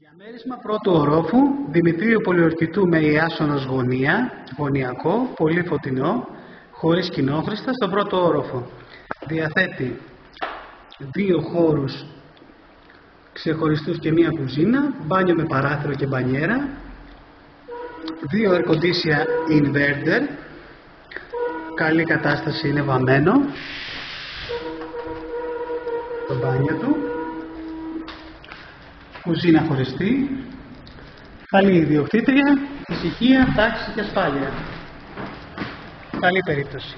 Διαμέρισμα πρώτου ορόφου, Δημητρίου Πολιορκητού με ιάσονος γωνία, γωνιακό, πολύ φωτεινό, χωρίς κοινόχρηστα, στον πρώτο όροφο. Διαθέτει δύο χώρους ξεχωριστούς και μία κουζίνα, μπάνιο με παράθυρο και μπανιέρα, δύο air inverter, καλή κατάσταση είναι βαμμένο, το μπάνιο του, κουζίνα χωριστή, καλή ιδιοκτήτρια, ησυχία, τάξη και ασφάλεια. Καλή περίπτωση.